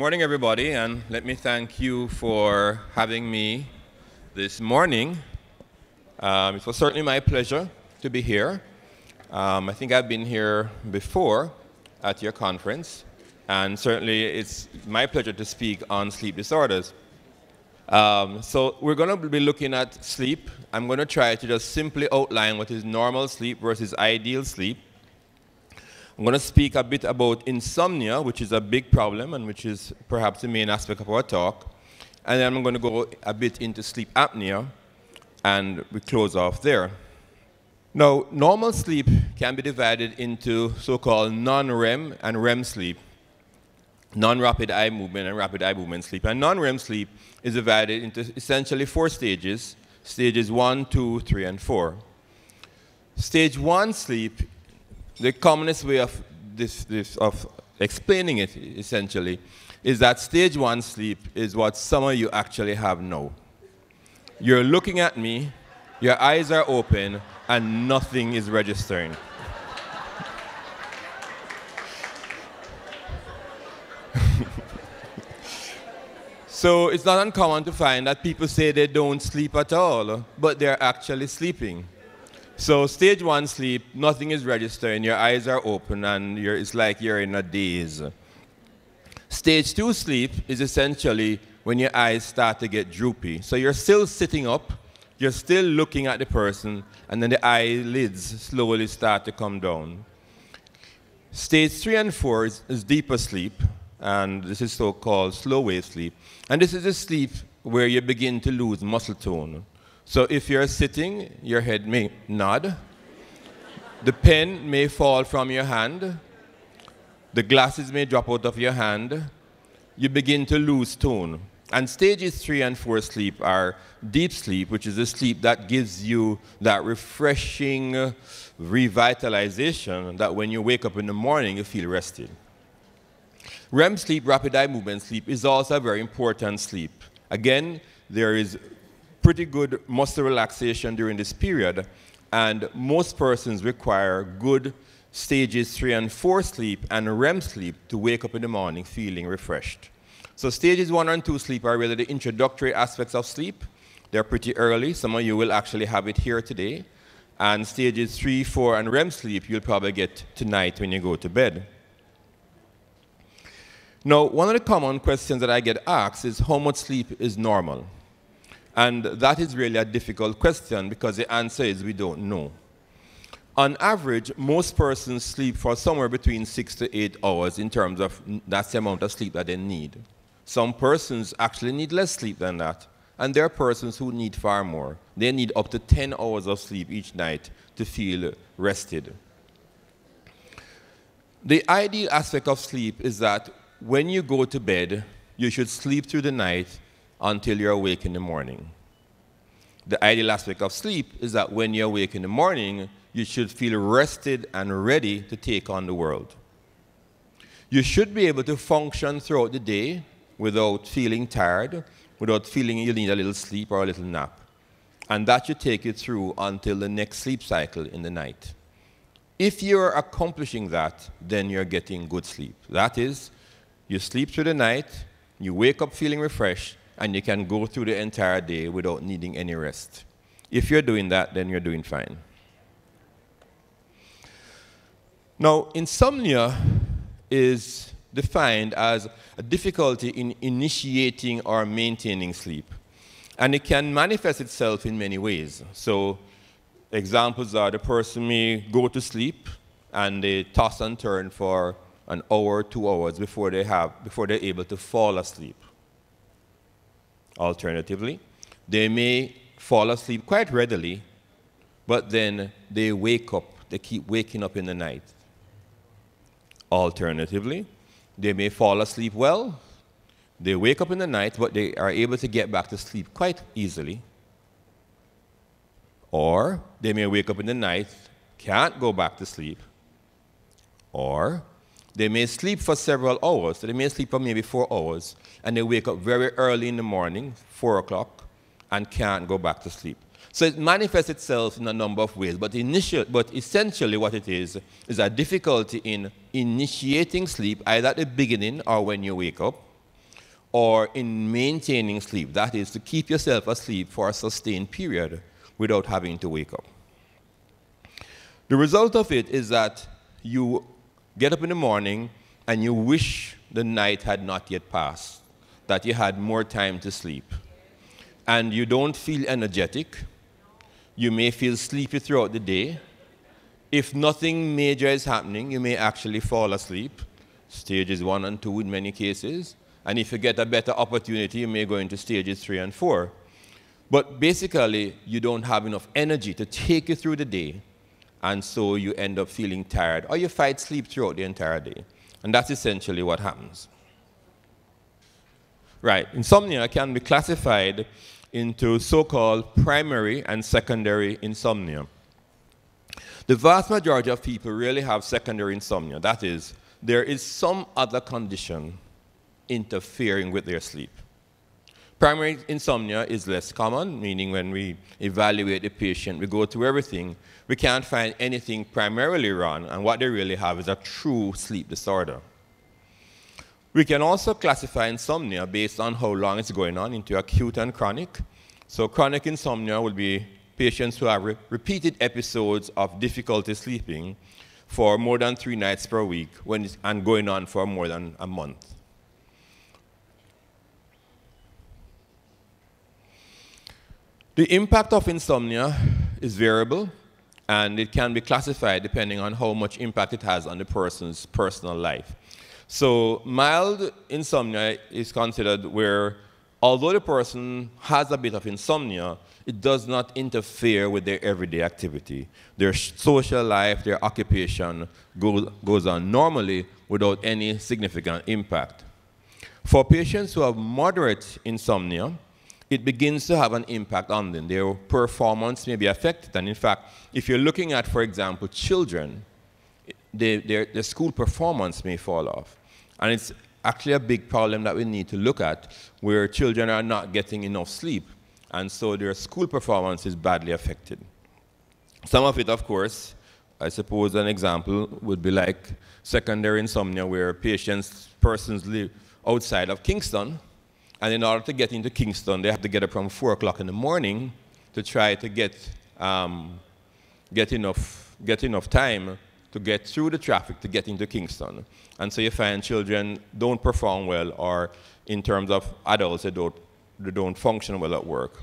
Morning, everybody, and let me thank you for having me this morning. Um, it was certainly my pleasure to be here. Um, I think I've been here before at your conference, and certainly it's my pleasure to speak on sleep disorders. Um, so we're going to be looking at sleep. I'm going to try to just simply outline what is normal sleep versus ideal sleep. I'm going to speak a bit about insomnia, which is a big problem and which is perhaps the main aspect of our talk. And then I'm going to go a bit into sleep apnea, and we close off there. Now, normal sleep can be divided into so called non REM and REM sleep, non rapid eye movement and rapid eye movement sleep. And non REM sleep is divided into essentially four stages stages one, two, three, and four. Stage one sleep the commonest way of, this, this, of explaining it, essentially, is that stage one sleep is what some of you actually have now. You're looking at me, your eyes are open, and nothing is registering. so it's not uncommon to find that people say they don't sleep at all, but they're actually sleeping. So stage one sleep, nothing is registering, your eyes are open and it's like you're in a daze. Stage two sleep is essentially when your eyes start to get droopy. So you're still sitting up, you're still looking at the person, and then the eyelids slowly start to come down. Stage three and four is, is deeper sleep, and this is so-called slow wave sleep. And this is a sleep where you begin to lose muscle tone. So if you're sitting, your head may nod. The pen may fall from your hand. The glasses may drop out of your hand. You begin to lose tone. And stages three and four sleep are deep sleep, which is a sleep that gives you that refreshing revitalization that when you wake up in the morning, you feel rested. REM sleep, rapid eye movement sleep, is also a very important sleep. Again, there is pretty good muscle relaxation during this period, and most persons require good stages three and four sleep and REM sleep to wake up in the morning feeling refreshed. So stages one and two sleep are really the introductory aspects of sleep. They're pretty early. Some of you will actually have it here today. And stages three, four, and REM sleep you'll probably get tonight when you go to bed. Now, one of the common questions that I get asked is how much sleep is normal? And that is really a difficult question because the answer is we don't know. On average, most persons sleep for somewhere between six to eight hours in terms of that's the amount of sleep that they need. Some persons actually need less sleep than that. And there are persons who need far more. They need up to 10 hours of sleep each night to feel rested. The ideal aspect of sleep is that when you go to bed, you should sleep through the night until you're awake in the morning. The ideal aspect of sleep is that when you're awake in the morning, you should feel rested and ready to take on the world. You should be able to function throughout the day without feeling tired, without feeling you need a little sleep or a little nap. And that should take you through until the next sleep cycle in the night. If you're accomplishing that, then you're getting good sleep. That is, you sleep through the night, you wake up feeling refreshed, and you can go through the entire day without needing any rest. If you're doing that, then you're doing fine. Now, insomnia is defined as a difficulty in initiating or maintaining sleep. And it can manifest itself in many ways. So, examples are the person may go to sleep and they toss and turn for an hour, two hours before they have before they're able to fall asleep. Alternatively, they may fall asleep quite readily, but then they wake up, they keep waking up in the night. Alternatively, they may fall asleep well, they wake up in the night, but they are able to get back to sleep quite easily. Or they may wake up in the night, can't go back to sleep. Or they may sleep for several hours. They may sleep for maybe four hours, and they wake up very early in the morning, four o'clock, and can't go back to sleep. So it manifests itself in a number of ways, but, initial, but essentially what it is is a difficulty in initiating sleep, either at the beginning or when you wake up. or in maintaining sleep. That is, to keep yourself asleep for a sustained period without having to wake up. The result of it is that you get up in the morning and you wish the night had not yet passed, that you had more time to sleep. And you don't feel energetic. You may feel sleepy throughout the day. If nothing major is happening, you may actually fall asleep. Stages one and two in many cases. And if you get a better opportunity, you may go into stages three and four. But basically, you don't have enough energy to take you through the day and so you end up feeling tired, or you fight sleep throughout the entire day. And that's essentially what happens. Right, insomnia can be classified into so called primary and secondary insomnia. The vast majority of people really have secondary insomnia. That is, there is some other condition interfering with their sleep. Primary insomnia is less common, meaning when we evaluate the patient, we go through everything, we can't find anything primarily wrong, and what they really have is a true sleep disorder. We can also classify insomnia based on how long it's going on into acute and chronic. So, chronic insomnia will be patients who have re repeated episodes of difficulty sleeping for more than three nights per week when and going on for more than a month. The impact of insomnia is variable and it can be classified depending on how much impact it has on the person's personal life. So, mild insomnia is considered where, although the person has a bit of insomnia, it does not interfere with their everyday activity. Their social life, their occupation go, goes on normally without any significant impact. For patients who have moderate insomnia, it begins to have an impact on them. Their performance may be affected. And in fact, if you're looking at, for example, children, they, their, their school performance may fall off. And it's actually a big problem that we need to look at where children are not getting enough sleep. And so their school performance is badly affected. Some of it, of course, I suppose an example would be like secondary insomnia where patients, persons live outside of Kingston and in order to get into Kingston, they have to get up from 4 o'clock in the morning to try to get, um, get, enough, get enough time to get through the traffic to get into Kingston. And so you find children don't perform well, or in terms of adults, they don't, they don't function well at work.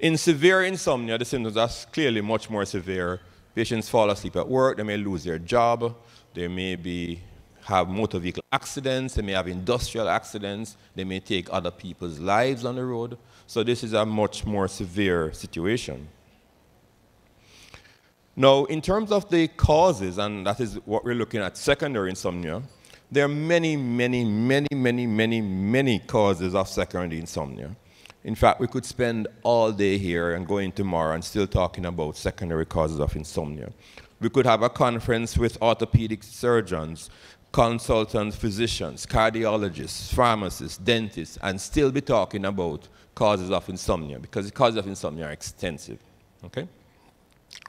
In severe insomnia, the symptoms are clearly much more severe. Patients fall asleep at work, they may lose their job, they may be have motor vehicle accidents, they may have industrial accidents, they may take other people's lives on the road. So this is a much more severe situation. Now, in terms of the causes, and that is what we're looking at, secondary insomnia, there are many, many, many, many, many, many causes of secondary insomnia. In fact, we could spend all day here and go going tomorrow and still talking about secondary causes of insomnia. We could have a conference with orthopedic surgeons, consultants, physicians, cardiologists, pharmacists, dentists, and still be talking about causes of insomnia because the causes of insomnia are extensive. Okay?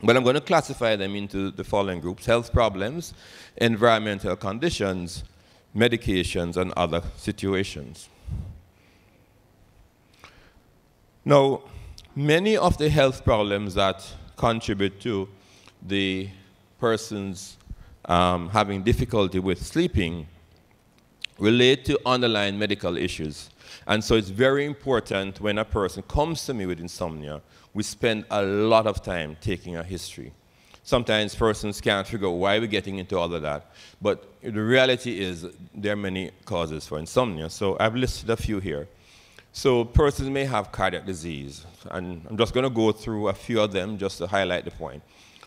But I'm going to classify them into the following groups health problems, environmental conditions, medications, and other situations. Now, many of the health problems that contribute to the person's um, having difficulty with sleeping relate to underlying medical issues. And so it's very important when a person comes to me with insomnia, we spend a lot of time taking a history. Sometimes persons can't figure out why we're getting into all of that. But the reality is there are many causes for insomnia. So I've listed a few here. So persons may have cardiac disease. And I'm just going to go through a few of them just to highlight the point.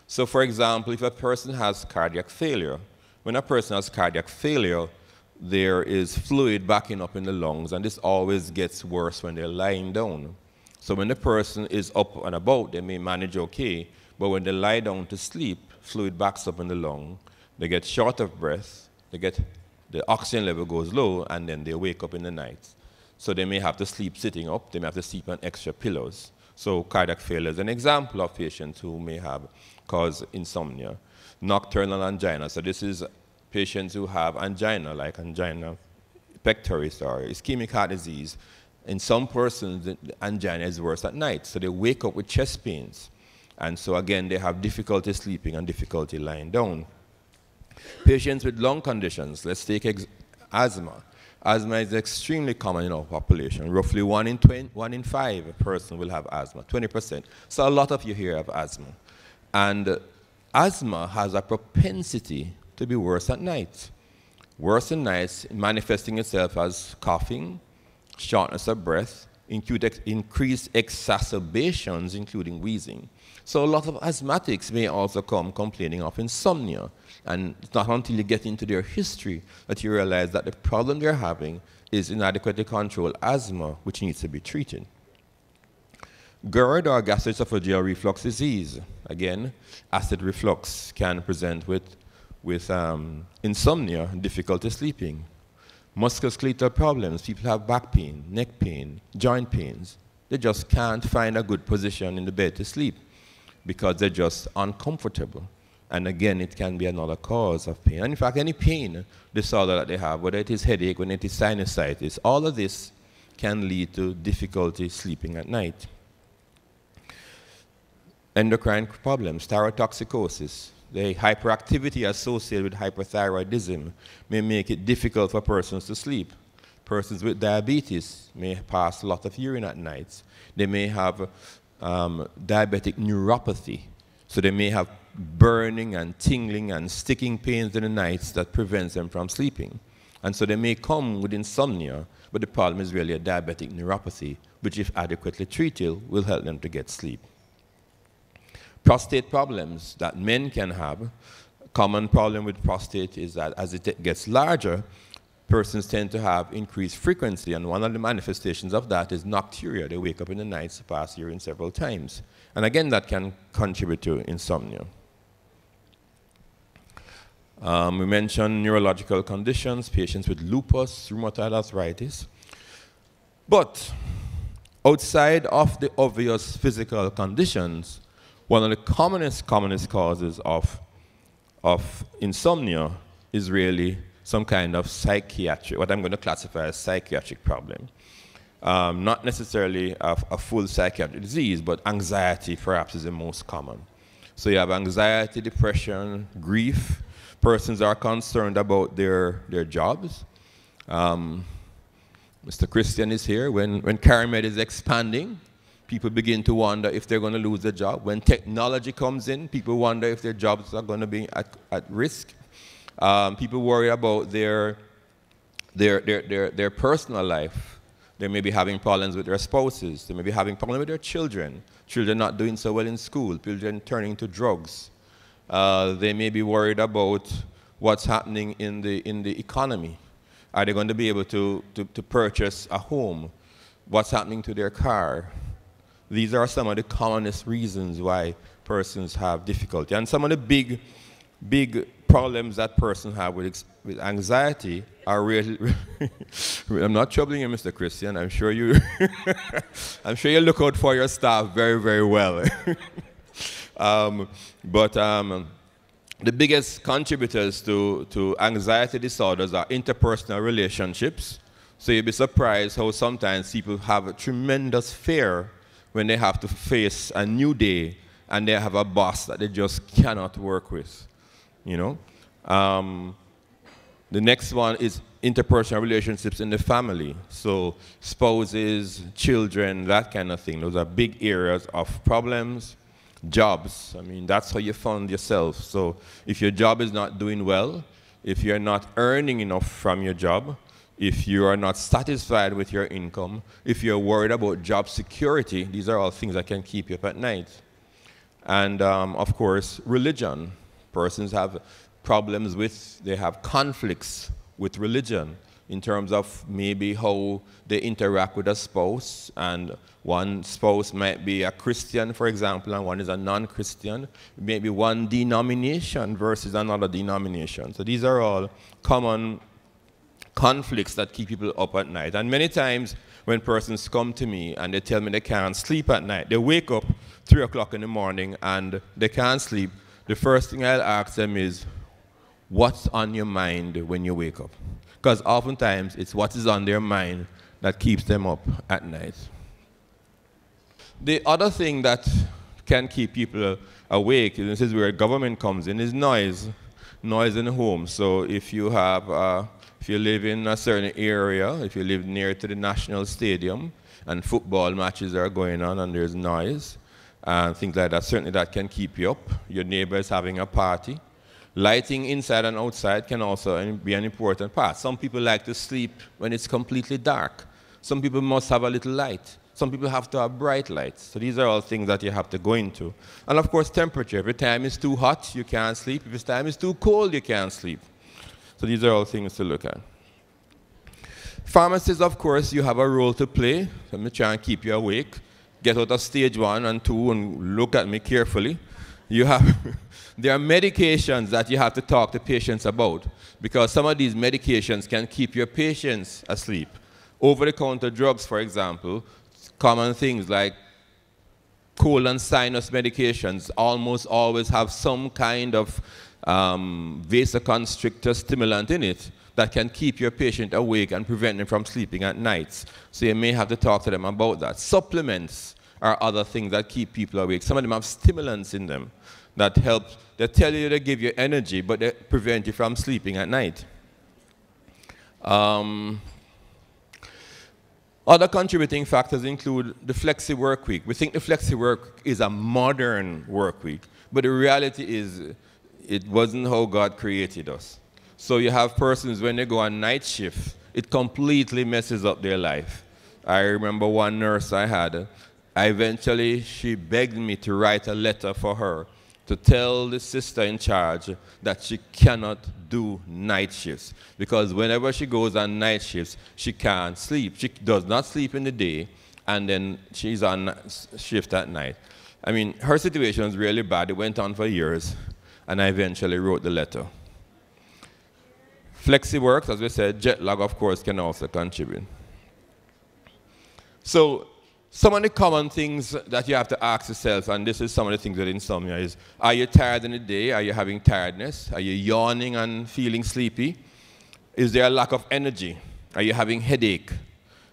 So, for example, if a person has cardiac failure, when a person has cardiac failure, there is fluid backing up in the lungs, and this always gets worse when they're lying down. So, when the person is up and about, they may manage okay, but when they lie down to sleep, fluid backs up in the lung, they get short of breath, they get the oxygen level goes low, and then they wake up in the night. So they may have to sleep sitting up, they may have to sleep on extra pillows. So cardiac failure is an example of patients who may have cause insomnia. Nocturnal angina. So this is patients who have angina, like angina pectoris or ischemic heart disease, in some persons, angina is worse at night. So they wake up with chest pains. And so again, they have difficulty sleeping and difficulty lying down. Patients with lung conditions, let's take asthma. Asthma is extremely common in our population. Roughly one in, 20, one in five a person will have asthma, 20%. So a lot of you here have asthma. And asthma has a propensity to be worse at night. Worse at night, manifesting itself as coughing, shortness of breath, increased exacerbations, including wheezing. So a lot of asthmatics may also come complaining of insomnia. And it's not until you get into their history that you realize that the problem they're having is inadequately controlled asthma, which needs to be treated. GERD or gastroesophageal reflux disease. Again, acid reflux can present with, with um, insomnia, difficulty sleeping. Musculoskeletal problems, people have back pain, neck pain, joint pains. They just can't find a good position in the bed to sleep because they're just uncomfortable. And again, it can be another cause of pain. And in fact, any pain disorder that they have, whether it is headache, whether it is sinusitis, all of this can lead to difficulty sleeping at night. Endocrine problems, thyrotoxicosis, the hyperactivity associated with hyperthyroidism may make it difficult for persons to sleep. Persons with diabetes may pass a lot of urine at night. They may have um, diabetic neuropathy, so they may have burning and tingling and sticking pains in the nights that prevents them from sleeping. And so they may come with insomnia, but the problem is really a diabetic neuropathy, which if adequately treated will help them to get sleep. Prostate problems that men can have, common problem with prostate is that as it gets larger, persons tend to have increased frequency, and one of the manifestations of that is nocturia. They wake up in the night pass urine several times. And again, that can contribute to insomnia. Um, we mentioned neurological conditions, patients with lupus, rheumatoid arthritis. But outside of the obvious physical conditions, one of the commonest, commonest causes of, of insomnia is really some kind of psychiatric, what I'm going to classify as psychiatric problem. Um, not necessarily a, a, full psychiatric disease, but anxiety perhaps is the most common. So you have anxiety, depression, grief, persons are concerned about their, their jobs. Um, Mr. Christian is here. When, when Cari-Med is expanding, people begin to wonder if they're going to lose their job. When technology comes in, people wonder if their jobs are going to be at, at risk. Um, people worry about their, their, their, their, their personal life. They may be having problems with their spouses. They may be having problems with their children. Children not doing so well in school. Children turning to drugs. Uh, they may be worried about what's happening in the, in the economy. Are they going to be able to, to, to purchase a home? What's happening to their car? These are some of the commonest reasons why persons have difficulty. And some of the big, big problems that persons have with, with anxiety are really, I'm not troubling you, Mr. Christian. I'm sure you, I'm sure you look out for your staff very, very well. Um, but um, the biggest contributors to, to anxiety disorders are interpersonal relationships. So you'll be surprised how sometimes people have a tremendous fear when they have to face a new day and they have a boss that they just cannot work with. You know? Um, the next one is interpersonal relationships in the family. So spouses, children, that kind of thing. Those are big areas of problems jobs. I mean, that's how you found yourself. So if your job is not doing well, if you're not earning enough from your job, if you are not satisfied with your income, if you're worried about job security, these are all things that can keep you up at night. And um, of course, religion. Persons have problems with, they have conflicts with religion in terms of maybe how they interact with a spouse and one spouse might be a Christian, for example, and one is a non-Christian. Maybe one denomination versus another denomination. So these are all common conflicts that keep people up at night. And many times when persons come to me and they tell me they can't sleep at night, they wake up 3 o'clock in the morning and they can't sleep, the first thing I'll ask them is, what's on your mind when you wake up? because oftentimes it's what is on their mind that keeps them up at night. The other thing that can keep people awake, and this is where government comes in, is noise. Noise in the home. So if you have, uh, if you live in a certain area, if you live near to the national stadium, and football matches are going on and there's noise, and things like that, certainly that can keep you up. Your neighbor is having a party. Lighting inside and outside can also be an important part. Some people like to sleep when it's completely dark. Some people must have a little light. Some people have to have bright lights. So these are all things that you have to go into. And of course, temperature. If the time is too hot, you can't sleep. If the time is too cold, you can't sleep. So these are all things to look at. Pharmacists, of course, you have a role to play. Let me try and keep you awake. Get out of stage one and two and look at me carefully. You have there are medications that you have to talk to patients about because some of these medications can keep your patients asleep. Over the counter drugs, for example, common things like cold and sinus medications almost always have some kind of um, vasoconstrictor stimulant in it that can keep your patient awake and prevent them from sleeping at nights. So you may have to talk to them about that. Supplements are other things that keep people awake. Some of them have stimulants in them that help. They tell you they give you energy, but they prevent you from sleeping at night. Um, other contributing factors include the flexi work week. We think the flexi work is a modern work week, but the reality is it wasn't how God created us. So you have persons when they go on night shift, it completely messes up their life. I remember one nurse I had, I eventually she begged me to write a letter for her to tell the sister in charge that she cannot do night shifts because whenever she goes on night shifts, she can't sleep. She does not sleep in the day and then she's on shift at night. I mean, her situation was really bad. It went on for years and I eventually wrote the letter. Flexi works, as we said, jet lag, of course, can also contribute. So some of the common things that you have to ask yourself, and this is some of the things with insomnia, is are you tired in the day? Are you having tiredness? Are you yawning and feeling sleepy? Is there a lack of energy? Are you having headache,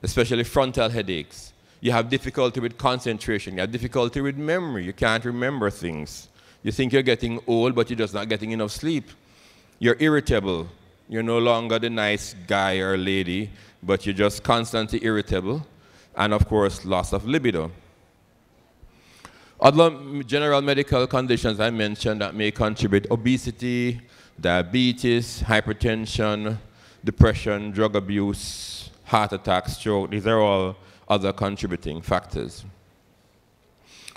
especially frontal headaches? You have difficulty with concentration. You have difficulty with memory. You can't remember things. You think you're getting old, but you're just not getting enough sleep. You're irritable. You're no longer the nice guy or lady, but you're just constantly irritable and of course, loss of libido. Other general medical conditions I mentioned that may contribute obesity, diabetes, hypertension, depression, drug abuse, heart attack, stroke, these are all other contributing factors.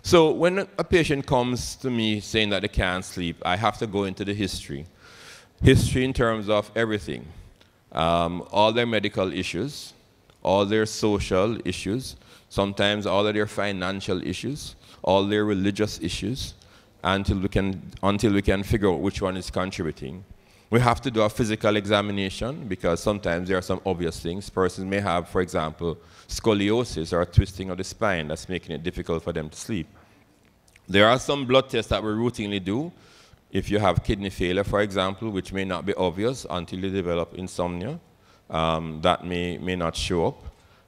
So when a patient comes to me saying that they can't sleep, I have to go into the history. History in terms of everything. Um, all their medical issues, all their social issues, sometimes all of their financial issues, all their religious issues, until we can, until we can figure out which one is contributing. We have to do a physical examination because sometimes there are some obvious things. Persons may have, for example, scoliosis or a twisting of the spine that's making it difficult for them to sleep. There are some blood tests that we routinely do. If you have kidney failure, for example, which may not be obvious until you develop insomnia um, that may, may not show up.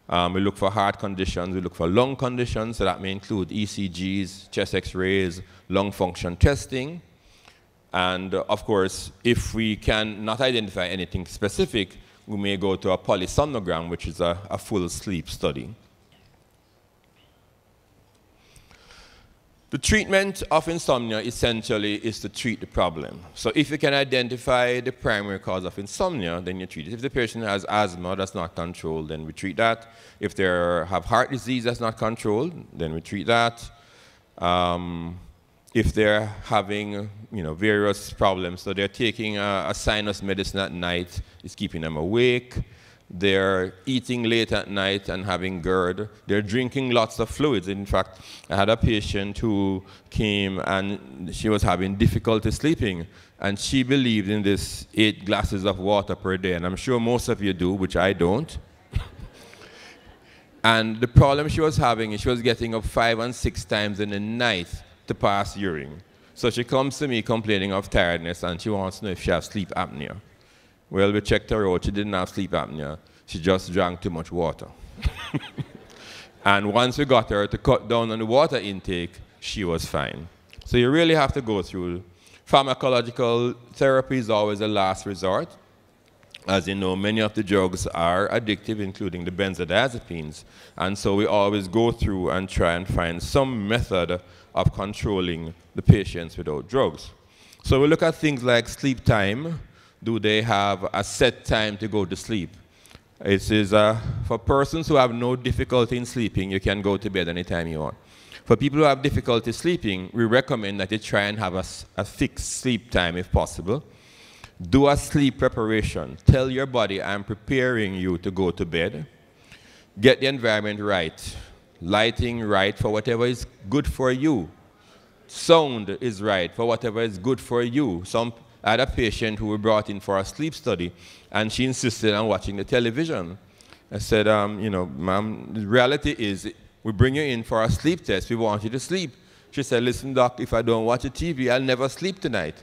Um, we look for heart conditions, we look for lung conditions, so that may include ECGs, chest x-rays, lung function testing. And uh, of course, if we can not identify anything specific, we may go to a polysomnogram, which is a, a full sleep study. The treatment of insomnia essentially is to treat the problem. So if you can identify the primary cause of insomnia, then you treat it. If the patient has asthma that's not controlled, then we treat that. If they have heart disease that's not controlled, then we treat that. Um, if they're having you know, various problems, so they're taking a, a sinus medicine at night, it's keeping them awake they're eating late at night and having GERD. They're drinking lots of fluids. In fact, I had a patient who came and she was having difficulty sleeping. And she believed in this eight glasses of water per day. And I'm sure most of you do, which I don't. and the problem she was having is she was getting up five and six times in the night to pass urine. So she comes to me complaining of tiredness and she wants to know if she has sleep apnea. Well, we checked her out. She didn't have sleep apnea. She just drank too much water. and once we got her to cut down on the water intake, she was fine. So you really have to go through. Pharmacological therapy is always a last resort. As you know, many of the drugs are addictive, including the benzodiazepines. And so we always go through and try and find some method of controlling the patients without drugs. So we look at things like sleep time. Do they have a set time to go to sleep? It is uh, for persons who have no difficulty in sleeping, you can go to bed anytime you want. For people who have difficulty sleeping, we recommend that you try and have a, a fixed sleep time if possible do a sleep preparation. Tell your body, I'm preparing you to go to bed. Get the environment right. Lighting right for whatever is good for you. Sound is right for whatever is good for you. Some I had a patient who we brought in for a sleep study, and she insisted on watching the television. I said, um, you know, ma'am, the reality is we bring you in for a sleep test. We want you to sleep. She said, listen, doc, if I don't watch the TV, I'll never sleep tonight.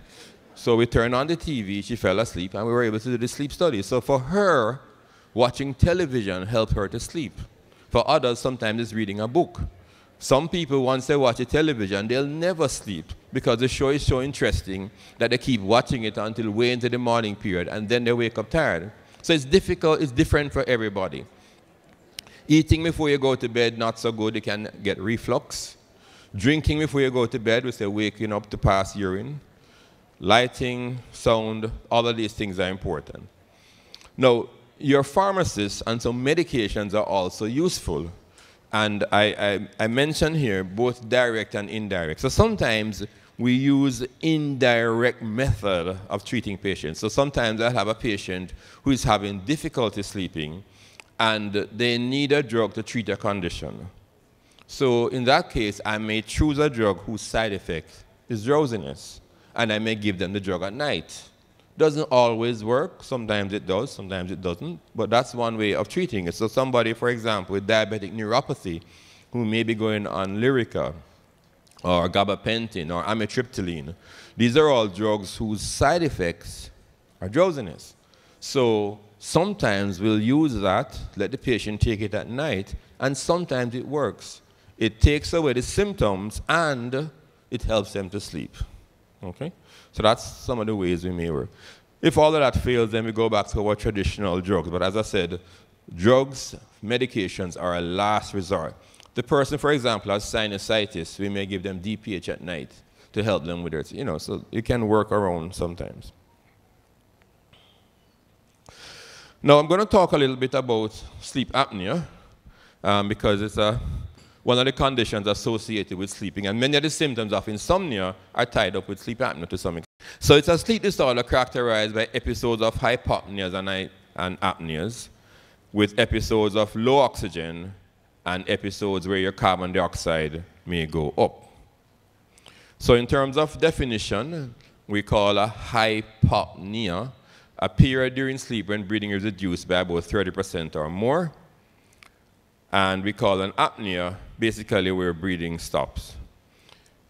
So we turned on the TV, she fell asleep, and we were able to do the sleep study. So for her, watching television helped her to sleep. For others, sometimes it's reading a book. Some people, once they watch a television, they'll never sleep because the show is so interesting that they keep watching it until way into the morning period, and then they wake up tired. So it's difficult, it's different for everybody. Eating before you go to bed, not so good, you can get reflux. Drinking before you go to bed, we say waking up to pass urine lighting, sound, all of these things are important. Now, your pharmacist and some medications are also useful. And I, I, I mentioned here both direct and indirect. So sometimes we use indirect method of treating patients. So sometimes I'll have a patient who is having difficulty sleeping and they need a drug to treat a condition. So in that case, I may choose a drug whose side effect is drowsiness and I may give them the drug at night. Doesn't always work. Sometimes it does, sometimes it doesn't. But that's one way of treating it. So somebody, for example, with diabetic neuropathy, who may be going on Lyrica or gabapentin or amitriptyline, these are all drugs whose side effects are drowsiness. So sometimes we'll use that, let the patient take it at night, and sometimes it works. It takes away the symptoms and it helps them to sleep. Okay? So that's some of the ways we may work. If all of that fails, then we go back to our traditional drugs. But as I said, drugs, medications are a last resort. The person, for example, has sinusitis, we may give them DPH at night to help them with it. You know, so you can work around sometimes. Now I'm going to talk a little bit about sleep apnea um, because it's a one of the conditions associated with sleeping. And many of the symptoms of insomnia are tied up with sleep apnea to some extent. So it's a sleep disorder characterized by episodes of hypopneas and, and apneas, with episodes of low oxygen and episodes where your carbon dioxide may go up. So in terms of definition, we call a hypopnea a period during sleep when breathing is reduced by about 30% or more. And we call an apnea basically where breathing stops.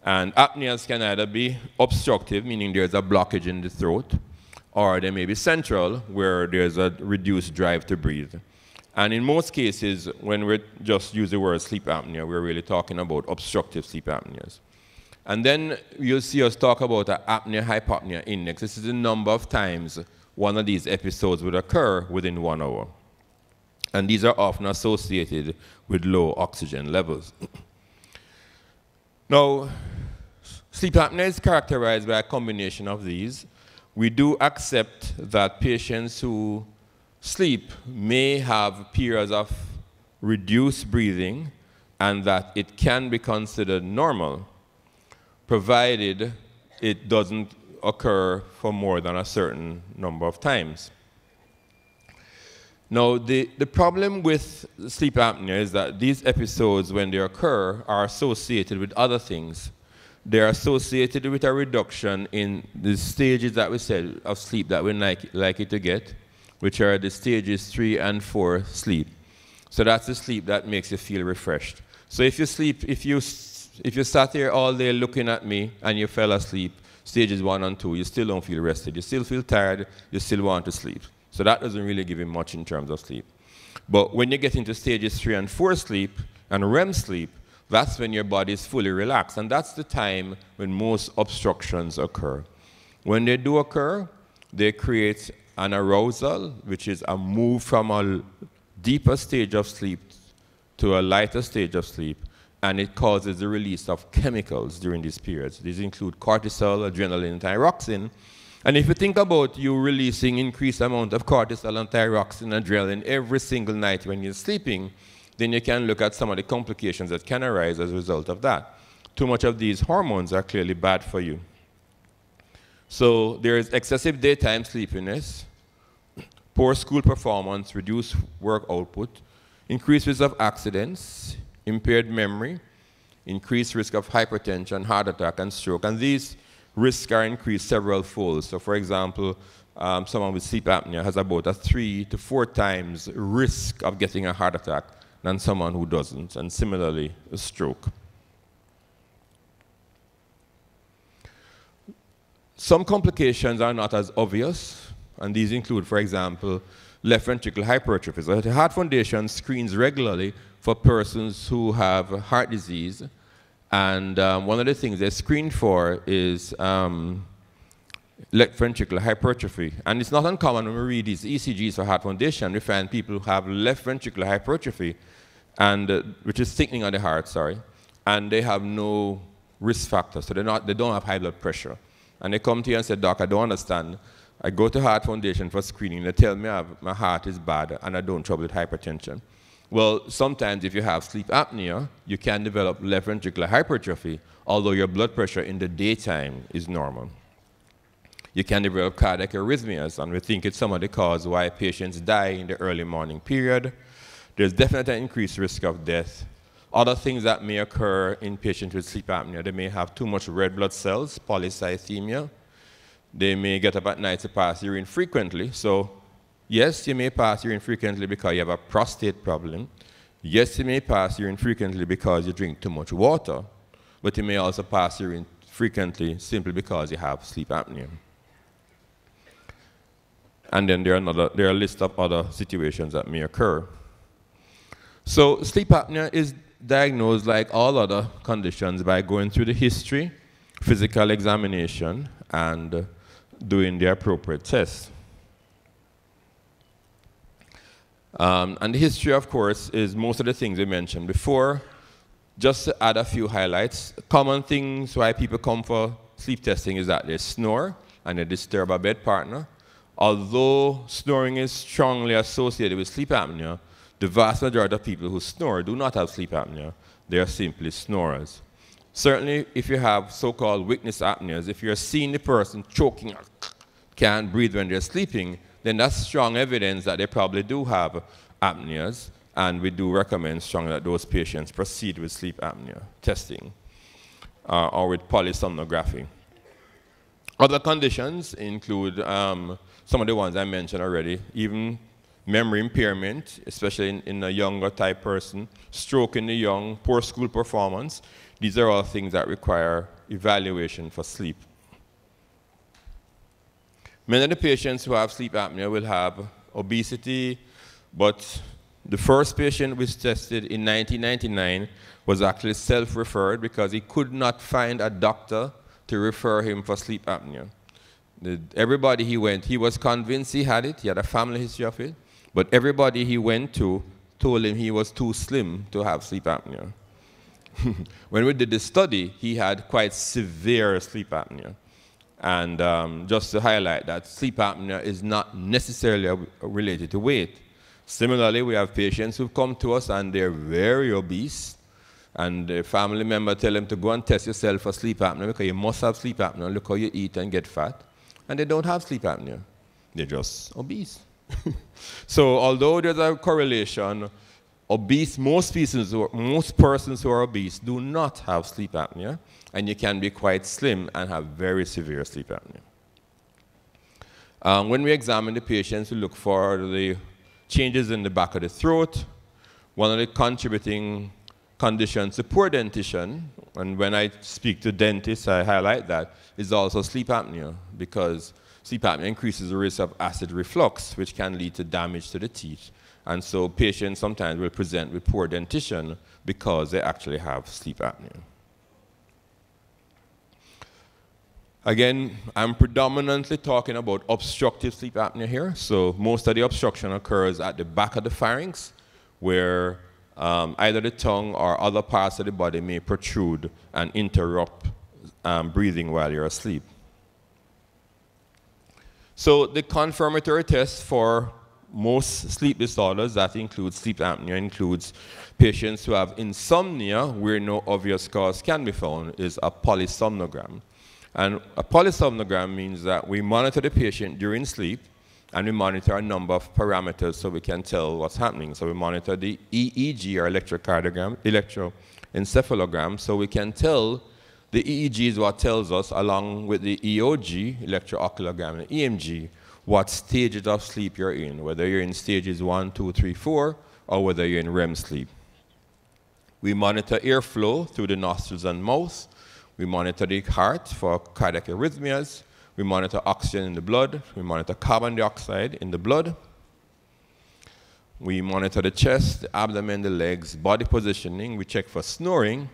And apneas can either be obstructive, meaning there's a blockage in the throat, or they may be central, where there's a reduced drive to breathe. And in most cases, when we just use the word sleep apnea, we're really talking about obstructive sleep apneas. And then you'll see us talk about an apnea hypopnea index. This is the number of times one of these episodes would occur within one hour and these are often associated with low oxygen levels. now, sleep apnea is characterized by a combination of these. We do accept that patients who sleep may have periods of reduced breathing and that it can be considered normal, provided it doesn't occur for more than a certain number of times. Now, the, the problem with sleep apnea is that these episodes, when they occur, are associated with other things. They're associated with a reduction in the stages that we said of sleep that we like, likely to get, which are the stages three and four sleep. So that's the sleep that makes you feel refreshed. So if you sleep, if you, if you sat here all day looking at me and you fell asleep, stages one and two, you still don't feel rested. You still feel tired, you still want to sleep. So that doesn't really give you much in terms of sleep. But when you get into stages three and four sleep and REM sleep, that's when your body is fully relaxed. And that's the time when most obstructions occur. When they do occur, they create an arousal, which is a move from a deeper stage of sleep to a lighter stage of sleep, and it causes the release of chemicals during these periods. These include cortisol, adrenaline, and thyroxine. And if you think about you releasing increased amount of cortisol and thyroxine and adrenaline every single night when you're sleeping, then you can look at some of the complications that can arise as a result of that. Too much of these hormones are clearly bad for you. So there is excessive daytime sleepiness, poor school performance, reduced work output, increased risk of accidents, impaired memory, increased risk of hypertension, heart attack, and stroke. And these risks are increased several folds. So, for example, um, someone with sleep apnea has about a three to four times risk of getting a heart attack than someone who doesn't, and similarly, a stroke. Some complications are not as obvious, and these include, for example, left ventricular hypertrophy. So the Heart Foundation screens regularly for persons who have heart disease, and um, one of the things they screen for is um, left ventricular hypertrophy. And it's not uncommon when we read these ECGs for Heart Foundation, we find people who have left ventricular hypertrophy, and, uh, which is thickening of the heart, sorry, and they have no risk factor, so they're not, they don't have high blood pressure. And they come to you and say, Doc, I don't understand. I go to Heart Foundation for screening. They tell me my heart is bad and I don't trouble with hypertension. Well, sometimes if you have sleep apnea, you can develop left ventricular hypertrophy, although your blood pressure in the daytime is normal. You can develop cardiac arrhythmias, and we think it's some of the cause why patients die in the early morning period. There's definitely an increased risk of death other things that may occur in patients with sleep apnea, they may have too much red blood cells, polycythemia. They may get up at night to pass urine frequently. So, yes, you may pass urine frequently because you have a prostate problem. Yes, you may pass urine frequently because you drink too much water. But you may also pass urine frequently simply because you have sleep apnea. And then there are, another, there are a list of other situations that may occur. So sleep apnea is diagnosed like all other conditions by going through the history, physical examination, and doing the appropriate tests. Um, and the history, of course, is most of the things we mentioned before. Just to add a few highlights, common things why people come for sleep testing is that they snore and they disturb a bed partner. Although snoring is strongly associated with sleep apnea, the vast majority of people who snore do not have sleep apnea. They are simply snorers. Certainly, if you have so-called witness apneas, if you're seeing the person choking can't breathe when they're sleeping, then that's strong evidence that they probably do have apneas, and we do recommend strongly that those patients proceed with sleep apnea testing uh, or with polysomnography. Other conditions include um, some of the ones I mentioned already, even memory impairment, especially in, in, a younger type person, stroke in the young, poor school performance. These are all things that require evaluation for sleep. Many of the patients who have sleep apnea will have obesity, but the first patient was tested in 1999 was actually self-referred because he could not find a doctor to refer him for sleep apnea. The, everybody he went, he was convinced he had it, he had a family history of it, but everybody he went to told him he was too slim to have sleep apnea. when we did the study, he had quite severe sleep apnea. And um, just to highlight that sleep apnea is not necessarily related to weight. Similarly, we have patients who come to us and they're very obese, and the family member tell them to go and test yourself for sleep apnea because you must have sleep apnea. Look how you eat and get fat. And they don't have sleep apnea. They're just obese. so although there's a correlation, obese, most, persons most persons who are obese do not have sleep apnea, and you can be quite slim and have very severe sleep apnea. Um, when we examine the patients, we look for the changes in the back of the throat. One of the contributing conditions to poor dentition and when I speak to dentists, I highlight that, is also sleep apnea because sleep apnea increases the risk of acid reflux, which can lead to damage to the teeth. And so patients sometimes will present with poor dentition because they actually have sleep apnea. Again, I'm predominantly talking about obstructive sleep apnea here. So most of the obstruction occurs at the back of the pharynx, where um, either the tongue or other parts of the body may protrude and interrupt um, breathing while you're asleep. So the confirmatory test for most sleep disorders, that includes sleep apnea, includes patients who have insomnia where no obvious cause can be found, is a polysomnogram. And a polysomnogram means that we monitor the patient during sleep and we monitor a number of parameters so we can tell what's happening. So we monitor the EEG or electrocardiogram, electroencephalogram, so we can tell the EEG is what tells us, along with the EOG, electrooculogram, and EMG, what stages of sleep you're in, whether you're in stages one, two, three, four, or whether you're in REM sleep. We monitor airflow through the nostrils and mouth, we monitor the heart for cardiac arrhythmias. We monitor oxygen in the blood. We monitor carbon dioxide in the blood. We monitor the chest, the abdomen, the legs, body positioning. We check for snoring.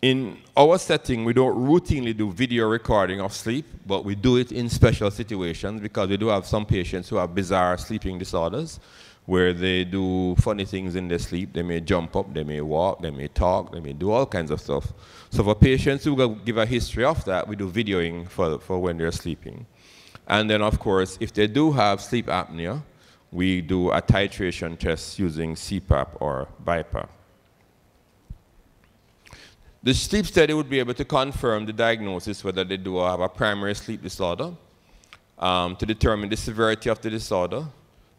In our setting, we don't routinely do video recording of sleep, but we do it in special situations because we do have some patients who have bizarre sleeping disorders where they do funny things in their sleep. They may jump up, they may walk, they may talk, they may do all kinds of stuff. So for patients who give a history of that, we do videoing for, for when they're sleeping. And then, of course, if they do have sleep apnea, we do a titration test using CPAP or BiPAP. The sleep study would be able to confirm the diagnosis whether they do have a primary sleep disorder, um, to determine the severity of the disorder,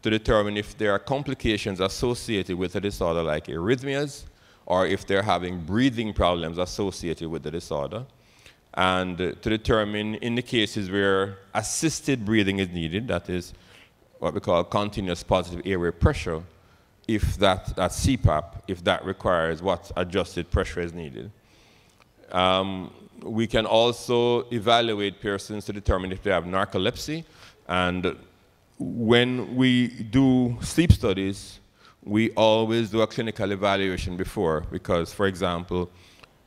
to determine if there are complications associated with a disorder like arrhythmias or if they're having breathing problems associated with the disorder. And to determine in the cases where assisted breathing is needed, that is what we call continuous positive airway pressure, if that, that CPAP, if that requires what adjusted pressure is needed. Um, we can also evaluate persons to determine if they have narcolepsy and when we do sleep studies, we always do a clinical evaluation before because, for example,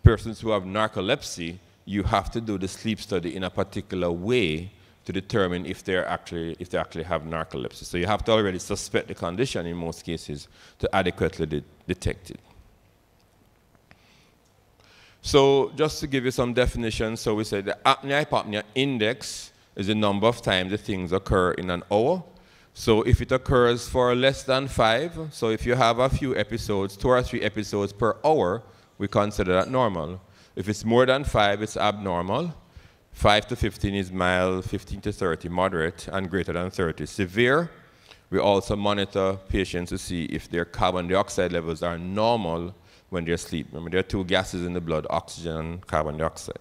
persons who have narcolepsy, you have to do the sleep study in a particular way to determine if, they're actually, if they actually have narcolepsy. So you have to already suspect the condition in most cases to adequately de detect it. So just to give you some definitions, so we say the apnea-hypopnea index is the number of times the things occur in an hour. So if it occurs for less than five, so if you have a few episodes, two or three episodes per hour, we consider that normal. If it's more than five, it's abnormal. 5 to 15 is mild, 15 to 30 moderate, and greater than 30 severe. We also monitor patients to see if their carbon dioxide levels are normal when they're asleep. Remember, there are two gases in the blood, oxygen and carbon dioxide.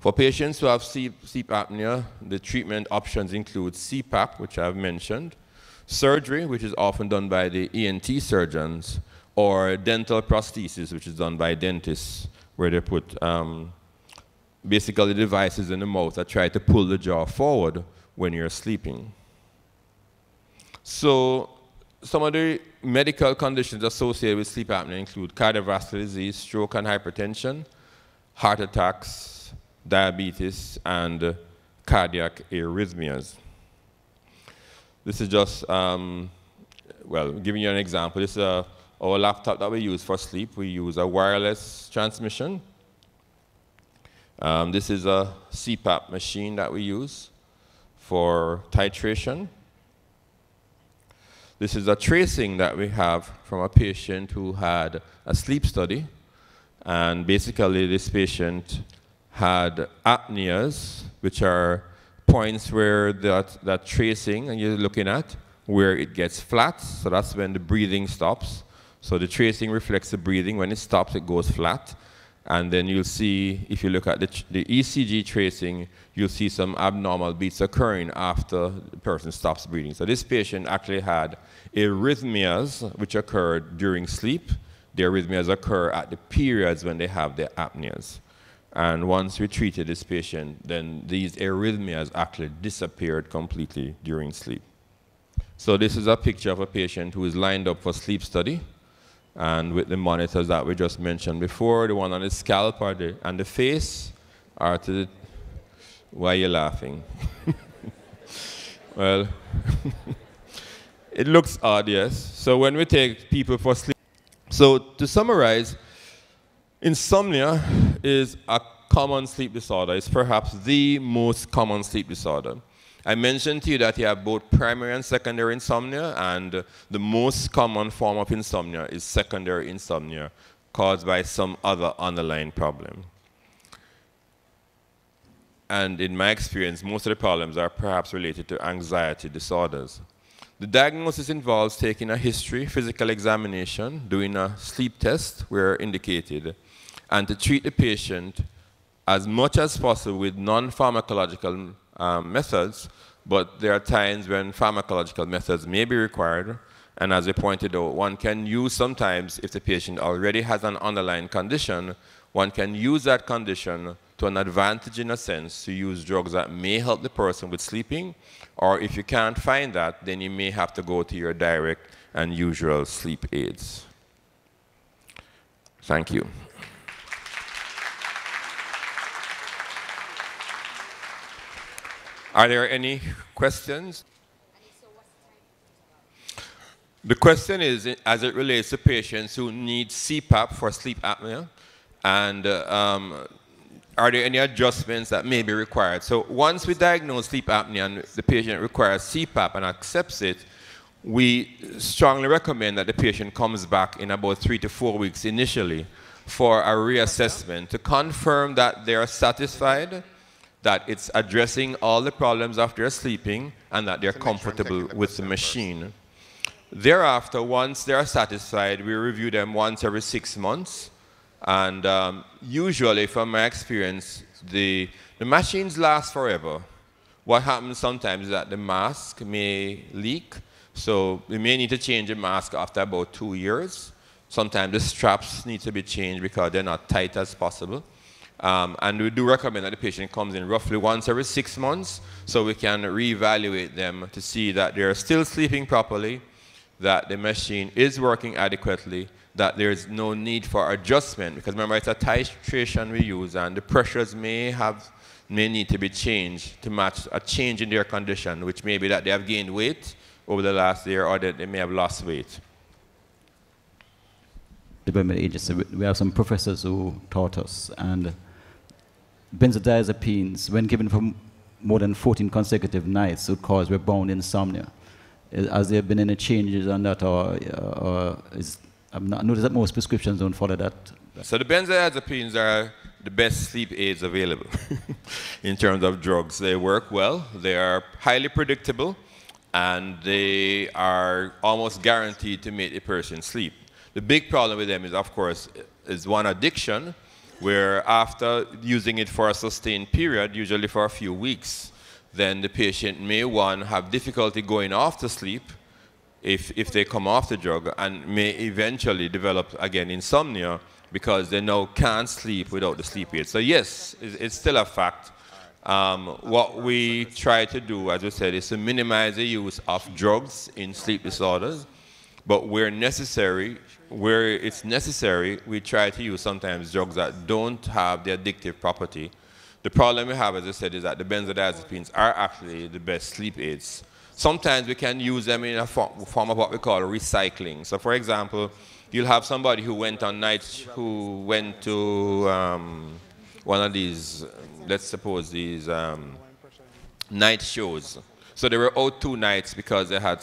For patients who have sleep, apnea, the treatment options include CPAP, which I've mentioned, surgery, which is often done by the ENT surgeons, or dental prosthesis, which is done by dentists, where they put um, basically devices in the mouth that try to pull the jaw forward when you're sleeping. So some of the medical conditions associated with sleep apnea include cardiovascular disease, stroke and hypertension, heart attacks, diabetes, and cardiac arrhythmias. This is just, um, well, giving you an example. This is uh, our laptop that we use for sleep. We use a wireless transmission. Um, this is a CPAP machine that we use for titration. This is a tracing that we have from a patient who had a sleep study. And basically, this patient had apneas, which are points where that, that tracing and you're looking at where it gets flat, so that's when the breathing stops. So the tracing reflects the breathing. When it stops, it goes flat. And then you'll see, if you look at the, the ECG tracing, you'll see some abnormal beats occurring after the person stops breathing. So this patient actually had arrhythmias, which occurred during sleep, the arrhythmias occur at the periods when they have their apneas. And once we treated this patient, then these arrhythmias actually disappeared completely during sleep. So this is a picture of a patient who is lined up for sleep study. And with the monitors that we just mentioned before, the one on the scalp the, and the face are to the, why are you laughing? well, it looks odd, yes. So when we take people for sleep, so to summarize, insomnia is a common sleep disorder. It's perhaps the most common sleep disorder. I mentioned to you that you have both primary and secondary insomnia, and the most common form of insomnia is secondary insomnia caused by some other underlying problem. And in my experience, most of the problems are perhaps related to anxiety disorders. The diagnosis involves taking a history, physical examination, doing a sleep test where indicated, and to treat the patient as much as possible with non-pharmacological um, methods, but there are times when pharmacological methods may be required, and as I pointed out, one can use sometimes, if the patient already has an underlying condition, one can use that condition to an advantage in a sense to use drugs that may help the person with sleeping, or if you can't find that, then you may have to go to your direct and usual sleep aids. Thank you. Are there any questions? The question is, as it relates to patients who need CPAP for sleep apnea, and um, are there any adjustments that may be required? So once we diagnose sleep apnea and the patient requires CPAP and accepts it, we strongly recommend that the patient comes back in about three to four weeks initially for a reassessment to confirm that they are satisfied, that it's addressing all the problems after sleeping, and that they're comfortable with the machine. Thereafter, once they are satisfied, we review them once every six months and um, usually, from my experience, the, the machines last forever. What happens sometimes is that the mask may leak, so we may need to change the mask after about two years. Sometimes the straps need to be changed because they're not tight as possible. Um, and we do recommend that the patient comes in roughly once every six months so we can reevaluate them to see that they're still sleeping properly, that the machine is working adequately, that there's no need for adjustment because remember it's a titration we use and the pressures may have may need to be changed to match a change in their condition which may be that they have gained weight over the last year or that they may have lost weight. Development agency, we have some professors who taught us and benzodiazepines when given for more than 14 consecutive nights would cause rebound insomnia. Has there been any changes on that or, uh, or is I've not noticed that most prescriptions don't follow that. So the benzodiazepines are the best sleep aids available in terms of drugs. They work well, they are highly predictable, and they are almost guaranteed to make a person sleep. The big problem with them is, of course, is one addiction, where after using it for a sustained period, usually for a few weeks, then the patient may, one, have difficulty going off to sleep, if, if they come off the drug and may eventually develop again insomnia because they now can't sleep without the sleep aid. So yes, it's, still a fact. Um, what we try to do, as we said, is to minimize the use of drugs in sleep disorders, but where necessary, where it's necessary, we try to use sometimes drugs that don't have the addictive property. The problem we have, as I said, is that the benzodiazepines are actually the best sleep aids sometimes we can use them in a form of what we call recycling. So for example, you'll have somebody who went on nights, who went to um, one of these, let's suppose these um, night shows. So they were out two nights because they had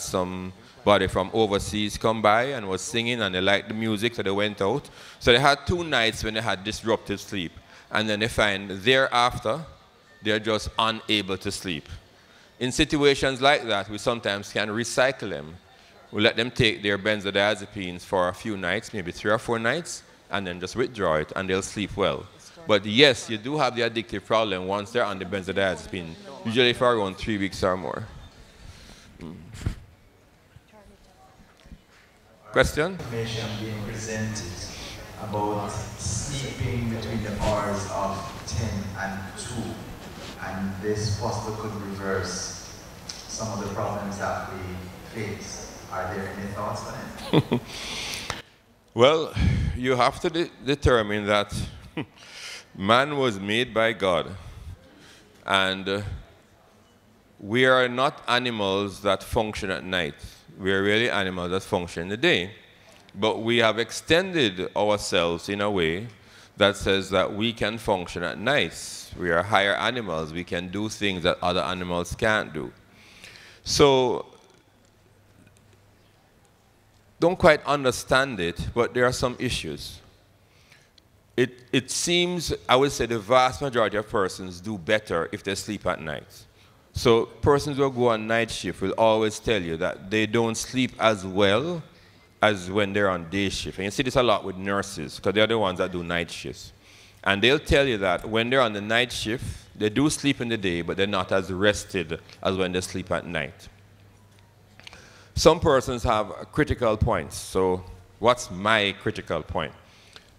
somebody from overseas come by and was singing and they liked the music, so they went out. So they had two nights when they had disrupted sleep. And then they find thereafter, they're just unable to sleep. In situations like that, we sometimes can recycle them. We let them take their benzodiazepines for a few nights, maybe three or four nights, and then just withdraw it, and they'll sleep well. But yes, you do have the addictive problem once they're on the benzodiazepine, usually for around three weeks or more. Mm. Question? Information being presented about sleeping between the hours of 10 and 2, and this possibly could reverse some of the problems that we face. Are there any thoughts on it? Well, you have to de- determine that man was made by God, and uh, we are not animals that function at night. We are really animals that function the day. But we have extended ourselves in a way that says that we can function at night. We are higher animals. We can do things that other animals can't do. So don't quite understand it, but there are some issues. It, it seems, I would say, the vast majority of persons do better if they sleep at night. So, persons who go on night shift will always tell you that they don't sleep as well as when they're on day shift. And you see this a lot with nurses, because they're the ones that do night shifts. And they'll tell you that when they're on the night shift, they do sleep in the day, but they're not as rested as when they sleep at night. Some persons have critical points. So, what's my critical point?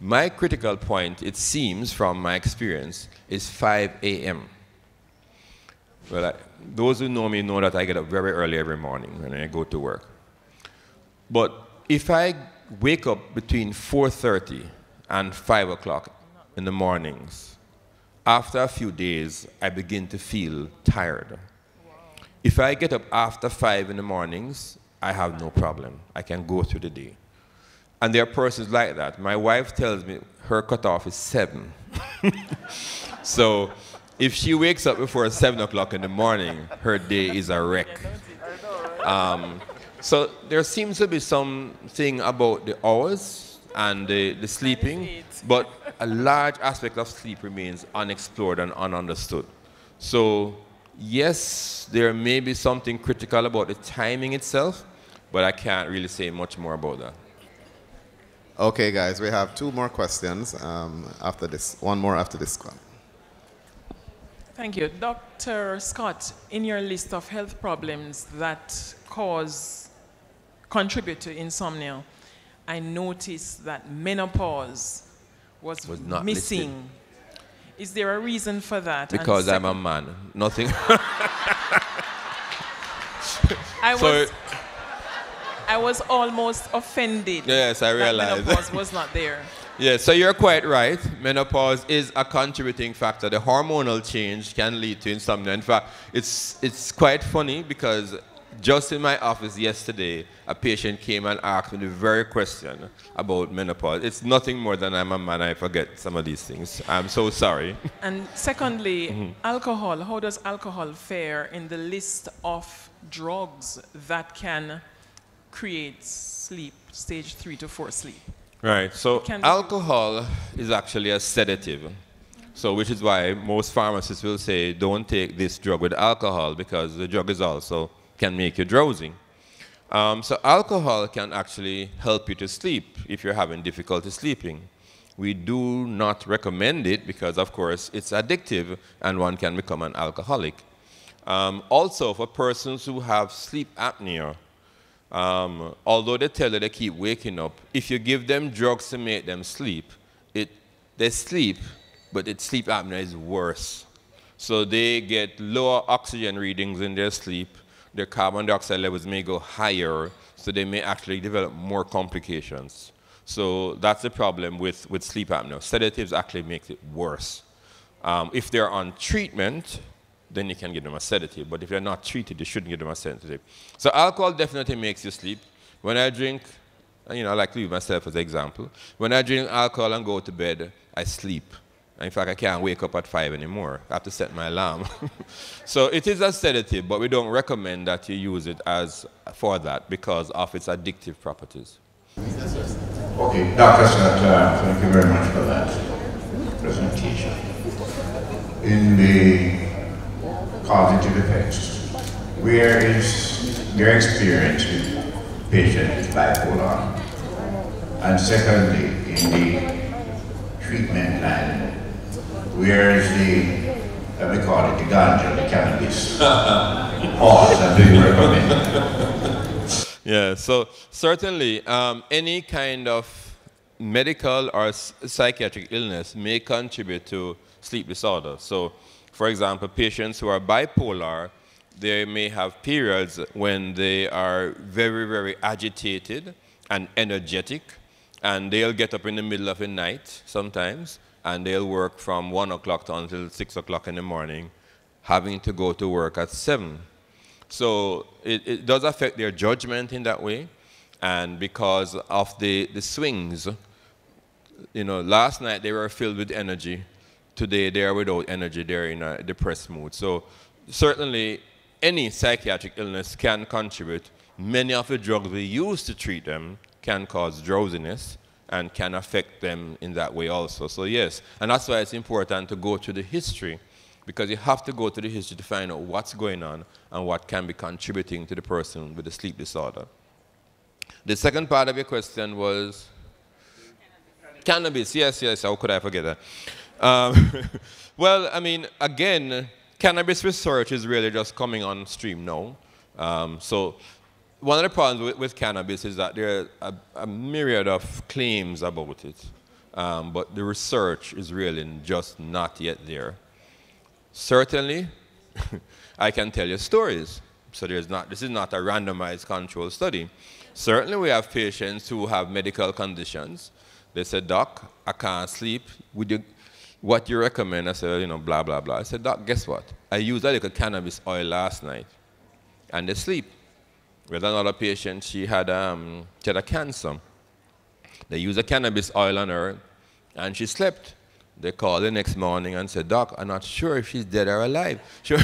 My critical point, it seems from my experience, is 5 a.m. Well, I, those who know me know that I get up very early every morning when I go to work. But if I wake up between 4:30 and 5 o'clock in the mornings, after a few days, I begin to feel tired. If I get up after 5 in the mornings, I have no problem. I can go through the day. And there are persons like that. My wife tells me her cutoff is 7. so if she wakes up before 7 o'clock in the morning, her day is a wreck. Um, so there seems to be something about the hours and the, the sleeping, but a large aspect of sleep remains unexplored and ununderstood. So yes, there may be something critical about the timing itself, but I can't really say much more about that. Okay, guys, we have two more questions um, after this, one more after this one. Thank you. Dr. Scott, in your list of health problems that cause, contribute to insomnia, I noticed that menopause was, Was not missing. listed. Is there a reason for that? Because I'm a man. Nothing. I So- was, I was almost offended. Yes, I that realize. menopause was not there. Yeah, so you're quite right. Menopause is a contributing factor. The hormonal change can lead to insomnia. In fact, it's, it's quite funny because just in my office yesterday, a patient came and asked me the very question about menopause. It's nothing more than I'm a man, I forget some of these things. I'm so sorry. And secondly, Mm-hmm. alcohol. How does alcohol fare in the list of drugs that can create sleep, stage three to four sleep? Right. So alcohol is actually a sedative. So which is why most pharmacists will say don't take this drug with alcohol because the drug is also can make you drowsy. Um, so alcohol can actually help you to sleep if you're having difficulty sleeping. We do not recommend it because, of course, it's addictive and one can become an alcoholic. Um, also, for persons who have sleep apnea, um, although they tell you they keep waking up, if you give them drugs to make them sleep, it, they sleep, but it sleep apnea is worse. So they get lower oxygen readings in their sleep. Their carbon dioxide levels may go higher, so they may actually develop more complications. So that's the problem with, with sleep apnea. Sedatives actually make it worse. Um, if they're on treatment, then you can give them a sedative. But if they're not treated, you shouldn't give them a sedative. So alcohol definitely makes you sleep. When I drink, you know, I like to use myself as an example. When I drink alcohol and go to bed, I sleep. In fact, I can't wake up at 5 anymore. I have to set my alarm. so it is a sedative, but we don't recommend that you use it as for that because of its addictive properties. Okay, Dr. Scott, uh, thank you very much for that presentation. In the causative effects, where is your experience with patient with bipolar? And secondly, in the treatment line, where is the, let me call it the ganja, the cannabis? Pause, and do you recommend? yeah, so certainly um, any kind of medical or psychiatric illness may contribute to sleep disorder. So, for example, patients who are bipolar, they may have periods when they are very, very agitated and energetic, and they'll get up in the middle of the night sometimes, and they'll work from 1 o'clock until 6 o'clock in the morning, having to go to work at 7. So it, it does affect their judgment in that way, and because of the, the swings, you know, last night they were filled with energy, today they are without energy, they're in a depressed mood. So certainly any psychiatric illness can contribute. Many of the drugs we use to treat them can cause drowsiness and can affect them in that way also. So yes, and that's why it's important to go to the history because you have to go to the history to find out what's going on and what can be contributing to the person with the sleep disorder. The second part of your question was cannabis. Yes, yes. How could I forget that? Um, well, I mean, again, cannabis research is really just coming on stream now. Um, so one of the problems with, with, cannabis is that there are a, a myriad of claims about it, um, but the research is really just not yet there. Certainly, I can tell you stories. So there's not, this is not a randomized control study. Certainly we have patients who have medical conditions. They said, Doc, I can't sleep. Would you, what you recommend? I said, you know, blah, blah, blah. I said, Doc, guess what? I used a little cannabis oil last night, and they sleep. With another patient, she had, um, she had a cancer. They used a cannabis oil on her, and she slept. They called the next morning and said, Doc, I'm not sure if she's dead or alive. Sure.